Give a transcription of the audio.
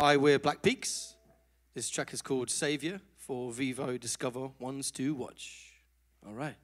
Hi, we're Black Peaks. This track is called Savior for Vivo Discover Ones to Watch. All right.